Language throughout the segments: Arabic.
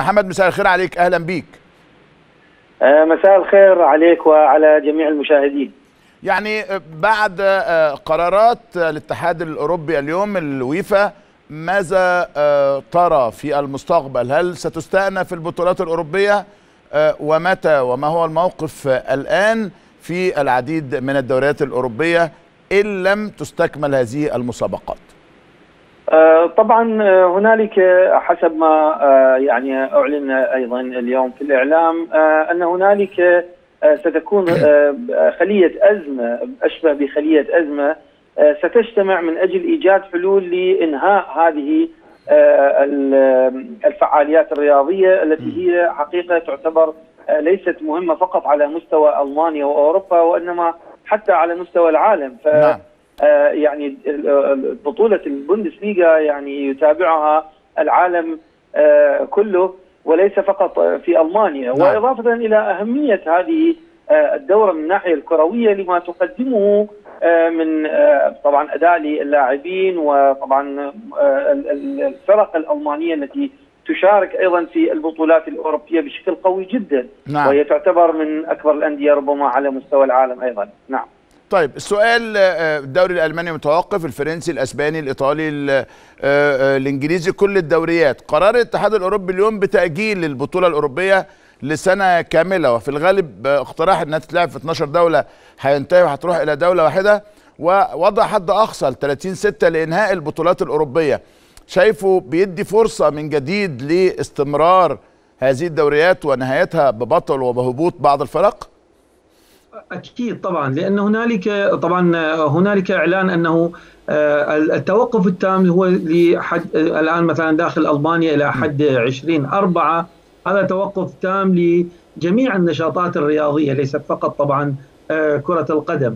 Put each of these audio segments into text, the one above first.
محمد مساء الخير عليك. أهلا بيك. مساء الخير عليك وعلى جميع المشاهدين. يعني بعد قرارات الاتحاد الأوروبي اليوم الويفا ماذا ترى في المستقبل؟ هل ستستأنف البطولات الأوروبية؟ ومتى؟ وما هو الموقف الآن في العديد من الدوريات الأوروبية إن لم تستكمل هذه المسابقات؟ طبعا هنالك حسب ما يعني أعلن أيضا اليوم في الإعلام أن هنالك ستكون خلية أزمة أشبه بخلية أزمة ستجتمع من أجل إيجاد حلول لإنهاء هذه الفعاليات الرياضية التي هي حقيقة تعتبر ليست مهمة فقط على مستوى ألمانيا وأوروبا وإنما حتى على مستوى العالم ف نعم. يعني بطولة البوندسليغا يعني يتابعها العالم كله وليس فقط في ألمانيا نعم. وإضافة إلى أهمية هذه الدورة من الناحية الكروية لما تقدمه من طبعا أداء للاعبين وطبعا الفرق الألمانية التي تشارك أيضا في البطولات الأوروبية بشكل قوي جدا نعم. وهي تعتبر من أكبر الأندية ربما على مستوى العالم أيضا نعم طيب السؤال الدوري الألماني متوقف الفرنسي الأسباني الإيطالي الإنجليزي كل الدوريات قرار الاتحاد الأوروبي اليوم بتأجيل البطولة الأوروبية لسنة كاملة وفي الغالب اقتراح إنها تتلعب في 12 دولة هينتهي وهتروح إلى دولة واحدة ووضع حد أقصى ل 30 6 لإنهاء البطولات الأوروبية شايفه بيدي فرصة من جديد لاستمرار هذه الدوريات ونهايتها ببطل وبهبوط بعض الفرق؟ أكيد طبعا لأن هنالك طبعا هنالك إعلان أنه التوقف التام هو لحد الآن مثلا داخل ألمانيا إلى حد 20 4 هذا توقف تام لجميع النشاطات الرياضية ليست فقط طبعا كرة القدم.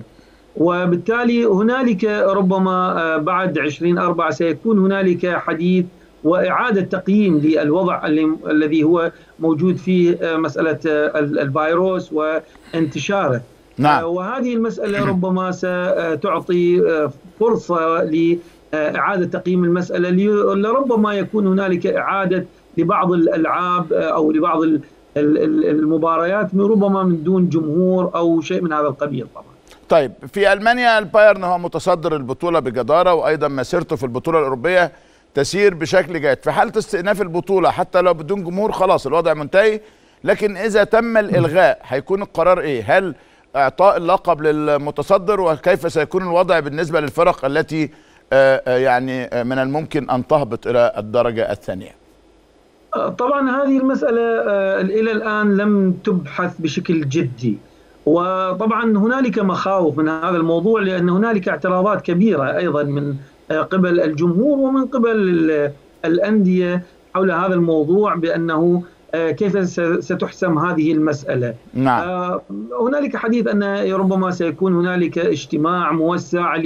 وبالتالي هنالك ربما بعد 20 4 سيكون هنالك حديث وإعادة تقييم للوضع الذي هو موجود فيه مسألة الفيروس وانتشاره. نعم. وهذه المسألة ربما ستعطي فرصة لاعاده تقييم المسألة لربما يكون هنالك إعادة لبعض الألعاب أو لبعض المباريات ربما من دون جمهور أو شيء من هذا القبيل طبعا. طيب في ألمانيا البايرن هو متصدر البطولة بجدارة وأيضا مسيرته في البطولة الأوروبية تسير بشكل جيد. في حالة استئناف البطولة حتى لو بدون جمهور خلاص الوضع منتهي لكن إذا تم الإلغاء هيكون القرار إيه؟ هل إعطاء اللقب للمتصدر وكيف سيكون الوضع بالنسبة للفرق التي يعني من الممكن أن تهبط إلى الدرجة الثانية؟ طبعا هذه المسألة إلى الآن لم تبحث بشكل جدي. وطبعا هنالك مخاوف من هذا الموضوع لأن هنالك اعتراضات كبيرة أيضا من قبل الجمهور ومن قبل الأندية حول هذا الموضوع بأنه كيف ستحسم هذه المسألة. نعم. هنالك حديث أن ربما سيكون هنالك اجتماع موسع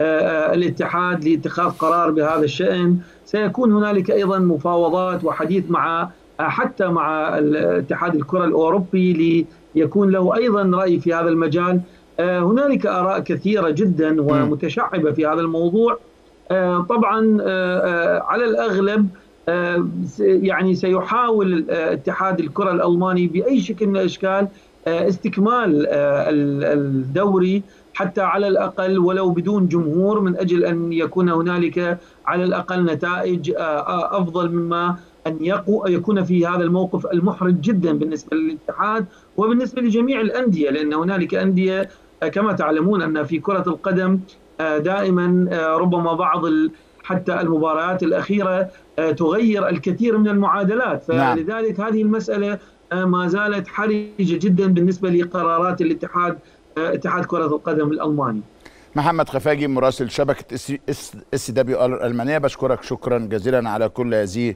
للاتحاد لاتخاذ قرار بهذا الشأن. سيكون هنالك أيضا مفاوضات وحديث مع حتى مع اتحاد الكرة الأوروبي ليكون له أيضا رأي في هذا المجال. هنالك آراء كثيرة جدا ومتشعبة في هذا الموضوع. طبعا على الأغلب يعني سيحاول اتحاد الكرة الألماني بأي شكل من الأشكال استكمال الدوري حتى على الأقل ولو بدون جمهور من أجل أن يكون هنالك على الأقل نتائج أفضل مما أن يكون في هذا الموقف المحرج جدا بالنسبة للاتحاد وبالنسبة لجميع الأندية لأن هنالك أندية كما تعلمون أن في كرة القدم دائما ربما بعض حتى المباريات الأخيرة تغير الكثير من المعادلات. فلذلك هذه المسألة ما زالت حرجة جدا بالنسبة لقرارات الاتحاد اتحاد كرة القدم الألماني. محمد خفاجي مراسل شبكة SWR الالمانيه بشكرك شكرا جزيلا على كل هذه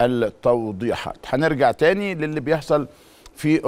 التوضيحات. هنرجع تاني للي بيحصل في